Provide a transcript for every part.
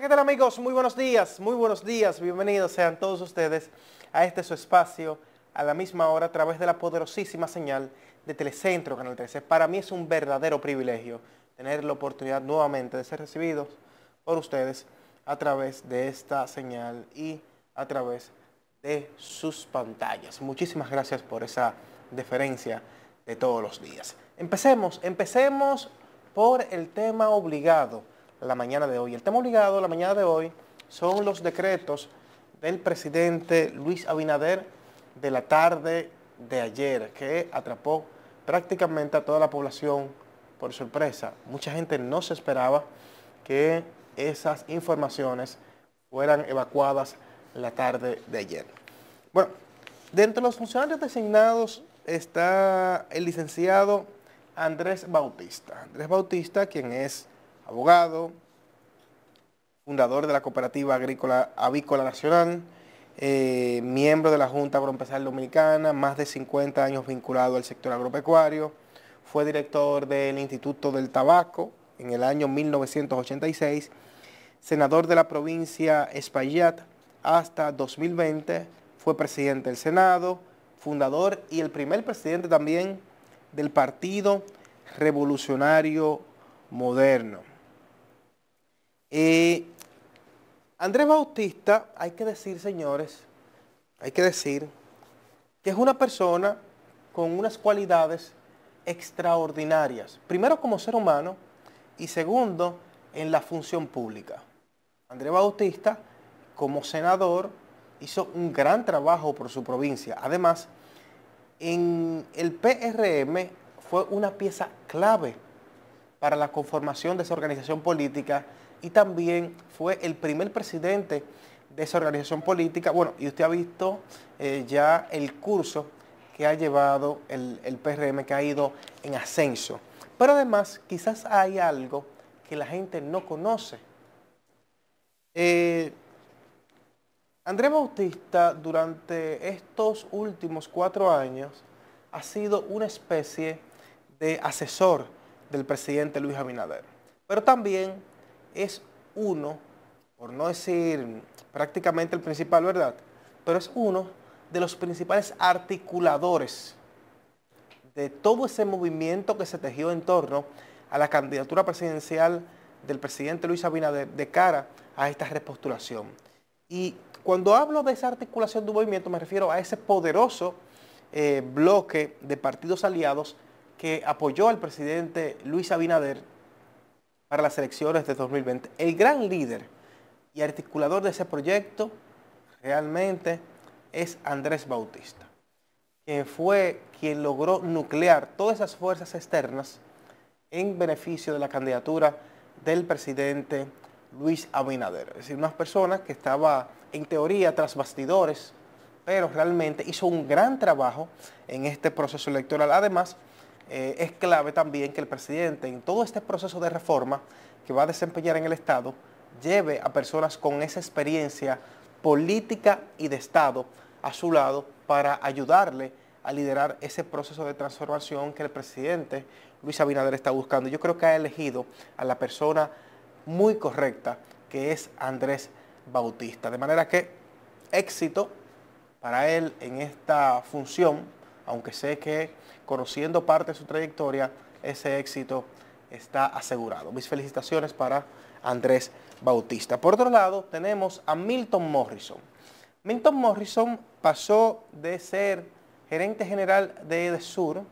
¿qué tal amigos? Muy buenos días, muy buenos días. Bienvenidos sean todos ustedes a este su espacio a la misma hora a través de la poderosísima señal de Telecentro Canal 13. Para mí es un verdadero privilegio tener la oportunidad nuevamente de ser recibidos por ustedes a través de esta señal y a través de sus pantallas. Muchísimas gracias por esa deferencia de todos los días. Empecemos, empecemos por el tema obligado la mañana de hoy. El tema obligado la mañana de hoy son los decretos del presidente Luis Abinader de la tarde de ayer, que atrapó prácticamente a toda la población por sorpresa. Mucha gente no se esperaba que esas informaciones fueran evacuadas la tarde de ayer. Bueno, de los funcionarios designados está el licenciado Andrés Bautista. Andrés Bautista, quien es abogado, fundador de la Cooperativa Agrícola Avícola Nacional, eh, miembro de la Junta Agroempresarial Dominicana, más de 50 años vinculado al sector agropecuario, fue director del Instituto del Tabaco en el año 1986, senador de la provincia Espaillat hasta 2020, fue presidente del Senado, fundador y el primer presidente también del Partido Revolucionario Moderno. Eh, Andrés Bautista, hay que decir, señores, hay que decir que es una persona con unas cualidades extraordinarias. Primero como ser humano y segundo en la función pública. Andrés Bautista, como senador, hizo un gran trabajo por su provincia. Además, en el PRM fue una pieza clave para la conformación de esa organización política y también fue el primer presidente de esa organización política. Bueno, y usted ha visto eh, ya el curso que ha llevado el, PRM, que ha ido en ascenso. Pero además, quizás hay algo que la gente no conoce. Eh, Andrés Bautista durante estos últimos cuatro años ha sido una especie de asesor del presidente Luis Abinader. Pero también es uno, por no decir prácticamente el principal, ¿verdad? Pero es uno de los principales articuladores de todo ese movimiento que se tejió en torno a la candidatura presidencial del presidente Luis Abinader de cara a esta repostulación. Y cuando hablo de esa articulación de un movimiento me refiero a ese poderoso eh, bloque de partidos aliados que apoyó al presidente Luis Abinader para las elecciones de 2020. El gran líder y articulador de ese proyecto realmente es Andrés Bautista, quien fue quien logró nuclear todas esas fuerzas externas en beneficio de la candidatura del presidente Luis Abinader. Es decir, una persona que estaba en teoría tras bastidores, pero realmente hizo un gran trabajo en este proceso electoral. Además, eh, es clave también que el presidente en todo este proceso de reforma que va a desempeñar en el Estado lleve a personas con esa experiencia política y de Estado a su lado para ayudarle a liderar ese proceso de transformación que el presidente Luis Abinader está buscando. Yo creo que ha elegido a la persona muy correcta, que es Andrés Bautista. De manera que éxito para él en esta función, aunque sé que conociendo parte de su trayectoria, ese éxito está asegurado. Mis felicitaciones para Andrés Bautista. Por otro lado, tenemos a Milton Morrison. Milton Morrison pasó de ser gerente general de EDESUR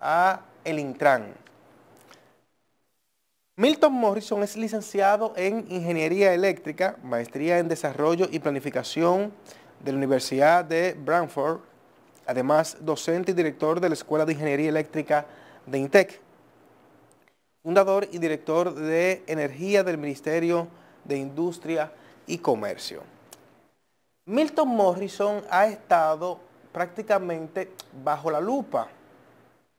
a el Intran. Milton Morrison es licenciado en Ingeniería Eléctrica, maestría en Desarrollo y Planificación de la Universidad de Brantford además docente y director de la Escuela de Ingeniería Eléctrica de INTEC, fundador y director de Energía del Ministerio de Industria y Comercio. Milton Morrison ha estado prácticamente bajo la lupa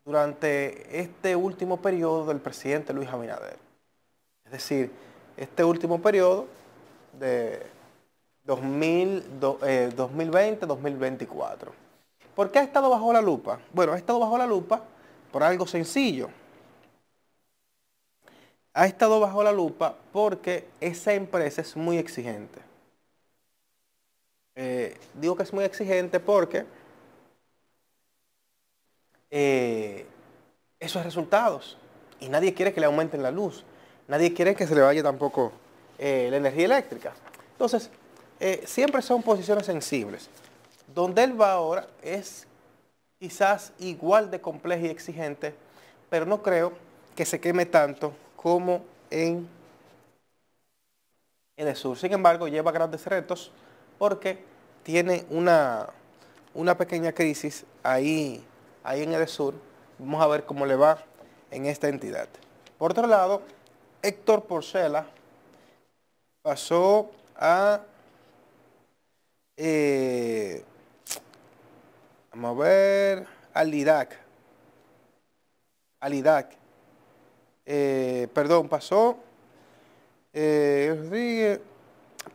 durante este último periodo del presidente Luis Abinader. Es decir, este último periodo de 2020-2024. ¿Por qué ha estado bajo la lupa? Bueno, ha estado bajo la lupa por algo sencillo. ha estado bajo la lupa porque esa empresa es muy exigente. Eh, digo que es muy exigente porque eh, esos resultados y nadie quiere que le aumenten la luz, nadie quiere que se le vaya tampoco eh, la energía eléctrica. Entonces, siempre son posiciones sensibles. Donde él va ahora es quizás igual de compleja y exigente, pero no creo que se queme tanto como en el sur. Sin embargo, lleva grandes retos porque tiene una, una pequeña crisis ahí, ahí en el sur. Vamos a ver cómo le va en esta entidad. Por otro lado, Héctor Porcela pasó a... Eh, vamos a ver, al IDAC. Al IDAC. Eh, perdón, pasó, eh,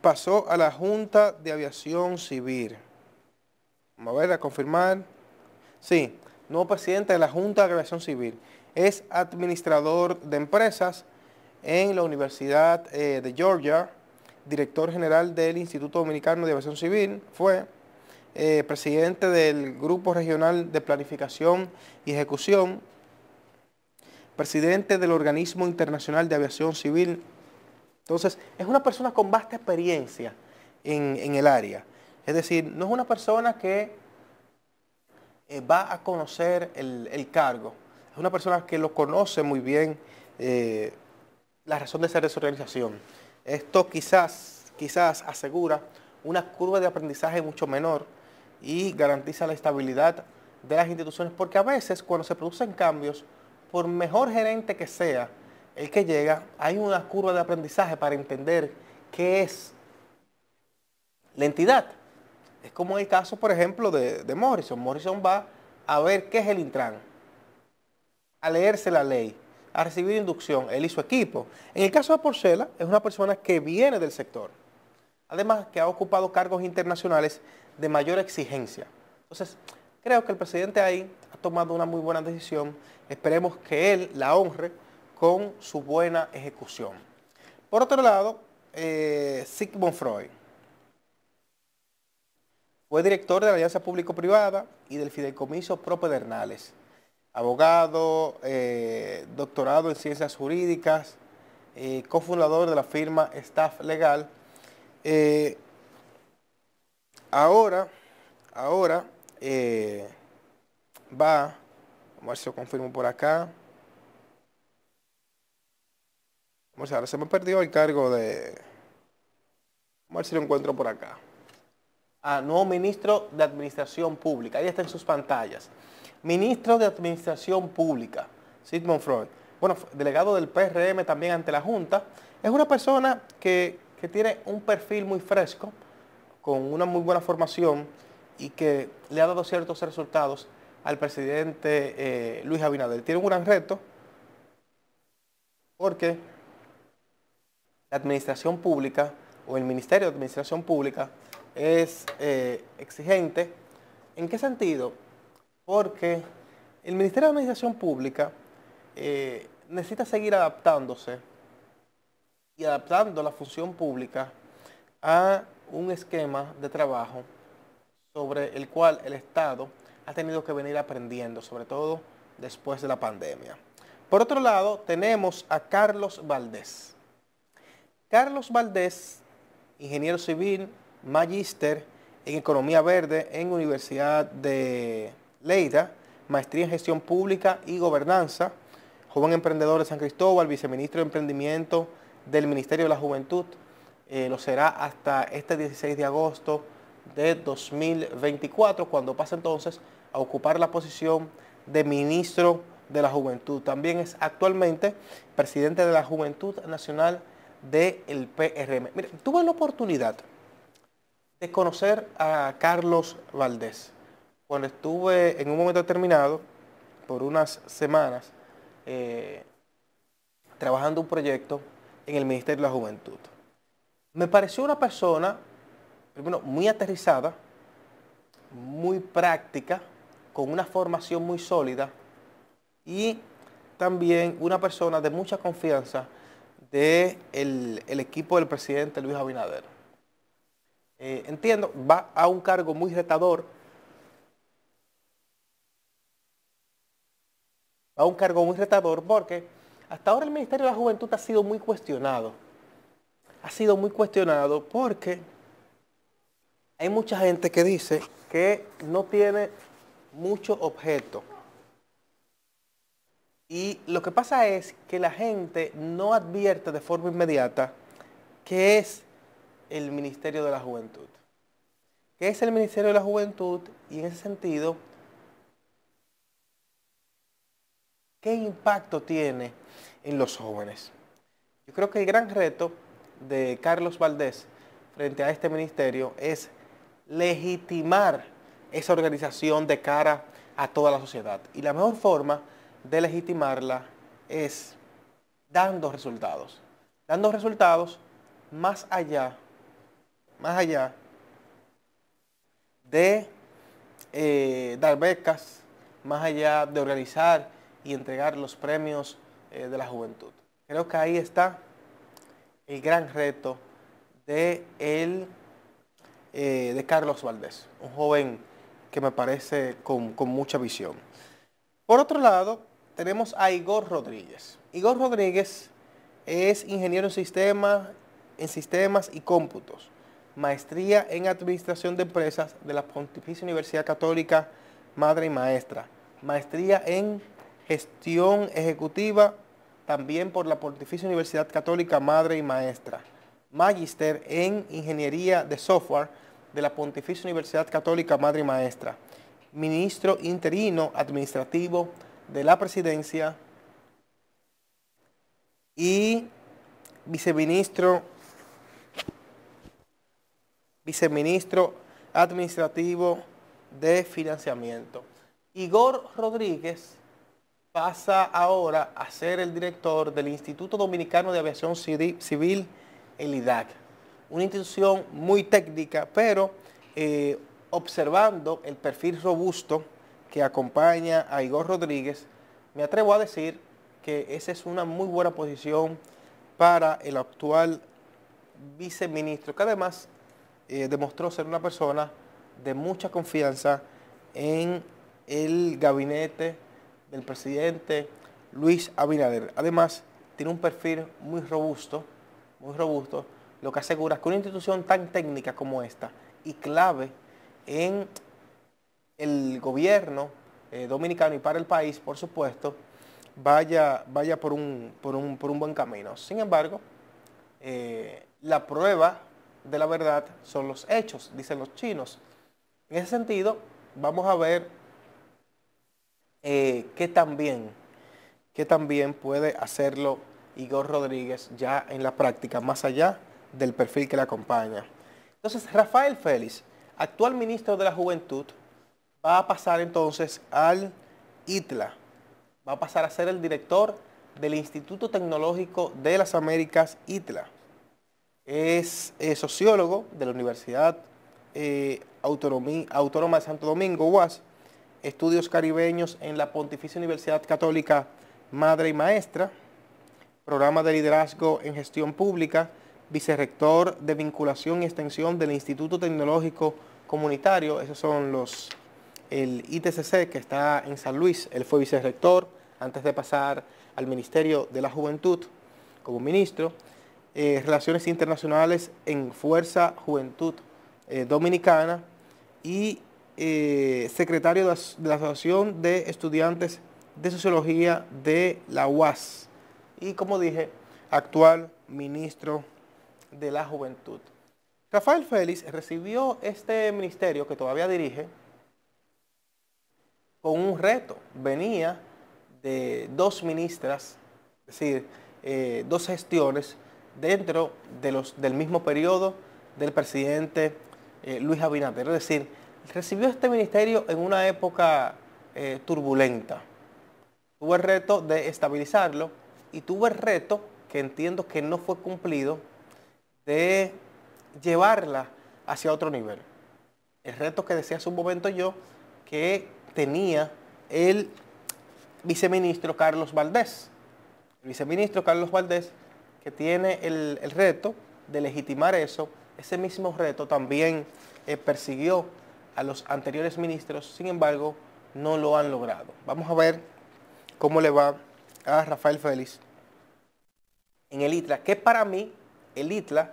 pasó a la Junta de Aviación Civil. Vamos a ver, a confirmar. Sí, nuevo presidente de la Junta de Aviación Civil. Es administrador de empresas en la Universidad eh, de Georgia, director general del Instituto Dominicano de Aviación Civil, fue presidente del Grupo Regional de Planificación y Ejecución presidente del Organismo Internacional de Aviación Civil. Entonces, es una persona con vasta experiencia en, el área. Es decir, no es una persona que eh, va a conocer el, cargo. Es una persona que lo conoce muy bien eh, la razón de ser de su organización. Esto quizás, quizás asegura una curva de aprendizaje mucho menor y garantiza la estabilidad de las instituciones, porque a veces cuando se producen cambios, por mejor gerente que sea el que llega, hay una curva de aprendizaje para entender qué es la entidad. Es como el caso, por ejemplo, de, Morrison. Morrison va a ver qué es el Intran, a leerse la ley, a recibir inducción, él y su equipo. En el caso de Porcela, es una persona que viene del sector. Además, que ha ocupado cargos internacionales de mayor exigencia. Entonces, creo que el presidente ahí ha tomado una muy buena decisión Esperemos que él la honre con su buena ejecución. Por otro lado, eh, Sigmund Freud fue director de la Alianza Público-Privada y del Fideicomiso Pro Pedernales. Abogado, eh, doctorado en Ciencias Jurídicas, eh, cofundador de la firma Staff Legal. Ahora, ahora va Vamos a ver si lo confirmo por acá. Vamos a ver, se me perdió el cargo de... Vamos a ver si lo encuentro por acá. Ah, nuevo ministro de Administración Pública. Ahí está en sus pantallas. Ministro de Administración Pública, Sigmund Freud. Bueno, delegado del PRM también ante la Junta. Es una persona que, que tiene un perfil muy fresco, con una muy buena formación y que le ha dado ciertos resultados al presidente eh, Luis Abinader. Tiene un gran reto porque la administración pública o el Ministerio de Administración Pública es eh, exigente. ¿En qué sentido? Porque el Ministerio de Administración Pública eh, necesita seguir adaptándose y adaptando la función pública a un esquema de trabajo sobre el cual el Estado ha tenido que venir aprendiendo, sobre todo después de la pandemia. Por otro lado, tenemos a Carlos Valdés. Carlos Valdés, ingeniero civil, magíster en Economía Verde en Universidad de Leida, maestría en Gestión Pública y Gobernanza, joven emprendedor de San Cristóbal, viceministro de Emprendimiento del Ministerio de la Juventud, eh, lo será hasta este 16 de agosto de 2024, cuando pasa entonces a ocupar la posición de ministro de la Juventud. También es actualmente presidente de la Juventud Nacional del PRM. Tuve la oportunidad de conocer a Carlos Valdés cuando estuve en un momento determinado, por unas semanas, eh, trabajando un proyecto en el Ministerio de la Juventud. Me pareció una persona primero, muy aterrizada, muy práctica, con una formación muy sólida y también una persona de mucha confianza del de el equipo del presidente Luis Abinader. Eh, entiendo, va a un cargo muy retador, va a un cargo muy retador porque hasta ahora el Ministerio de la Juventud ha sido muy cuestionado. Ha sido muy cuestionado porque hay mucha gente que dice que no tiene mucho objeto. Y lo que pasa es que la gente no advierte de forma inmediata qué es el Ministerio de la Juventud. ¿Qué es el Ministerio de la Juventud? Y en ese sentido, ¿qué impacto tiene en los jóvenes? Yo creo que el gran reto de Carlos Valdés frente a este ministerio es legitimar esa organización de cara a toda la sociedad. Y la mejor forma de legitimarla es dando resultados. Dando resultados más allá, más allá de eh, dar becas, más allá de organizar y entregar los premios eh, de la juventud. Creo que ahí está el gran reto de, eh, de Carlos Valdés, un joven que me parece con, mucha visión. Por otro lado, tenemos a Igor Rodríguez. Igor Rodríguez es ingeniero en en sistemas y cómputos, maestría en administración de empresas de la Pontificia Universidad Católica Madre y Maestra, maestría en gestión ejecutiva también por la Pontificia Universidad Católica Madre y Maestra, magíster en ingeniería de software de la Pontificia Universidad Católica Madre y Maestra, ministro interino administrativo de la presidencia y viceministro, viceministro administrativo de financiamiento. Igor Rodríguez pasa ahora a ser el director del Instituto Dominicano de Aviación Civil, el IDAC una institución muy técnica, pero eh, observando el perfil robusto que acompaña a Igor Rodríguez, me atrevo a decir que esa es una muy buena posición para el actual viceministro, que además eh, demostró ser una persona de mucha confianza en el gabinete del presidente Luis Abinader. Además, tiene un perfil muy robusto, muy robusto, lo que asegura que una institución tan técnica como esta y clave en el gobierno eh, dominicano y para el país, por supuesto, vaya, vaya por, un, por, un, buen camino. Sin embargo, eh, la prueba de la verdad son los hechos, dicen los chinos. En ese sentido, vamos a ver eh, qué también, qué también puede hacerlo Igor Rodríguez ya en la práctica, más allá del perfil que le acompaña. Entonces, Rafael Félix, actual ministro de la Juventud, va a pasar entonces al ITLA, va a pasar a ser el director del Instituto Tecnológico de las Américas, ITLA. Es, sociólogo de la Universidad eh, Autónoma de Santo Domingo, UAS, estudios caribeños en la Pontificia Universidad Católica Madre y Maestra, programa de liderazgo en gestión pública, vicerrector de vinculación y extensión del Instituto Tecnológico Comunitario, esos son los, el ITCC que está en San Luis, él fue vicerrector antes de pasar al Ministerio de la Juventud como ministro, eh, Relaciones Internacionales en Fuerza Juventud eh, Dominicana y eh, secretario de la Asociación de Estudiantes de Sociología de la UAS y como dije, actual ministro de la Juventud. Rafael Félix recibió este ministerio que todavía dirige con un reto. Venía de dos ministras, es decir, eh, dos gestiones dentro de los, del mismo periodo del presidente eh, Luis Abinader. Es decir, recibió este ministerio en una época eh, turbulenta. Tuvo el reto de estabilizarlo y tuvo el reto, que entiendo que no fue cumplido, de llevarla hacia otro nivel. El reto que decía hace un momento yo, que tenía el viceministro Carlos Valdés. El viceministro Carlos Valdés que tiene el, reto de legitimar eso, ese mismo reto también eh, persiguió a los anteriores ministros, sin embargo, no lo han logrado. Vamos a ver cómo le va a Rafael Félix en el ITLA, que para mí el ITLA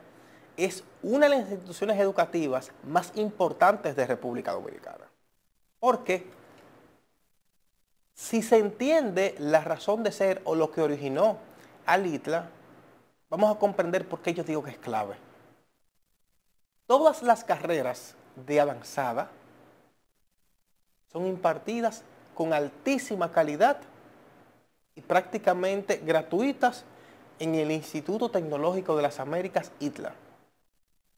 es una de las instituciones educativas más importantes de República Dominicana. Porque si se entiende la razón de ser o lo que originó al ITLA, vamos a comprender por qué yo digo que es clave. Todas las carreras de avanzada son impartidas con altísima calidad y prácticamente gratuitas en el Instituto Tecnológico de las Américas, ITLA.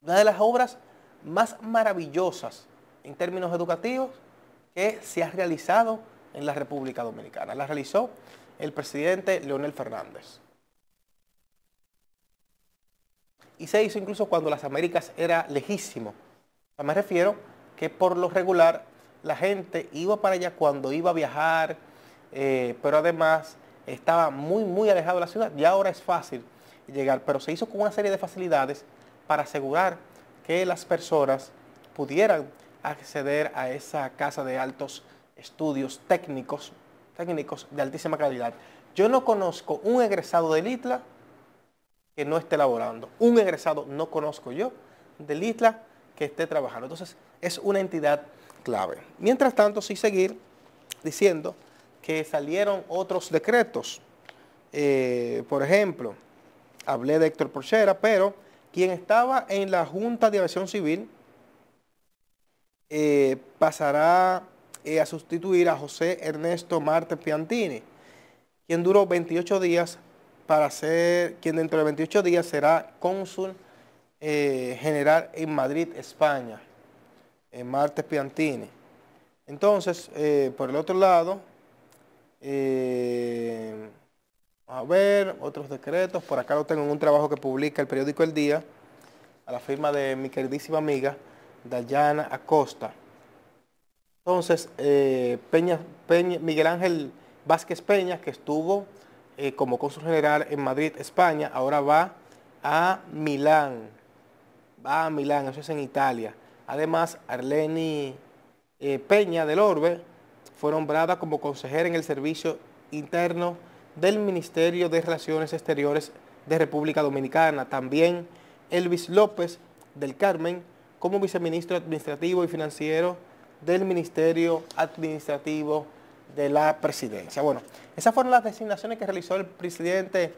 Una de las obras más maravillosas en términos educativos que se ha realizado en la República Dominicana. La realizó el presidente Leonel Fernández. Y se hizo incluso cuando las Américas era lejísimo. Me refiero que por lo regular la gente iba para allá cuando iba a viajar, eh, pero además estaba muy, muy alejado de la ciudad. Y ahora es fácil llegar, pero se hizo con una serie de facilidades para asegurar que las personas pudieran acceder a esa casa de altos estudios técnicos, técnicos de altísima calidad. Yo no conozco un egresado del ITLA que no esté laborando. Un egresado no conozco yo del ITLA esté trabajando. Entonces, es una entidad clave. Mientras tanto, sí seguir diciendo que salieron otros decretos. Eh, por ejemplo, hablé de Héctor Porchera, pero quien estaba en la Junta de Aviación Civil eh, pasará eh, a sustituir a José Ernesto Marte Piantini, quien duró 28 días para ser, quien dentro de 28 días será cónsul general en Madrid, España, Marte Piantini. Entonces, por el otro lado, eh, a ver, otros decretos. Por acá lo tengo en un trabajo que publica el periódico El Día, a la firma de mi queridísima amiga Dayana Acosta. Entonces, eh, Peña, Miguel Ángel Vázquez Peña, que estuvo eh, como cónsul general en Madrid, España, ahora va a Milán. Va a Milán, eso es en Italia. Además, Arleni Peña del Orbe fue nombrada como consejera en el Servicio Interno del Ministerio de Relaciones Exteriores de República Dominicana. También Elvis López del Carmen como viceministro administrativo y financiero del Ministerio Administrativo de la Presidencia. Bueno, esas fueron las designaciones que realizó el presidente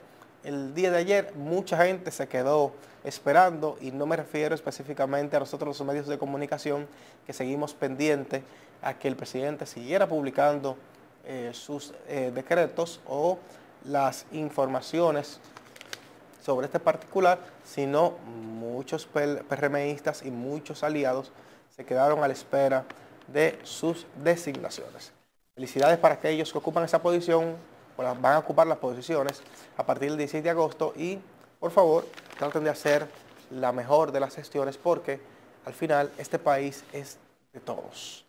el día de ayer. Mucha gente se quedó esperando y no me refiero específicamente a nosotros los medios de comunicación que seguimos pendientes a que el presidente siguiera publicando eh, sus eh, decretos o las informaciones sobre este particular, sino muchos PRMistas y muchos aliados se quedaron a la espera de sus designaciones. Felicidades para aquellos que ocupan esa posición, van a ocupar las posiciones a partir del 16 de agosto y por favor traten de hacer la mejor de las gestiones porque al final este país es de todos.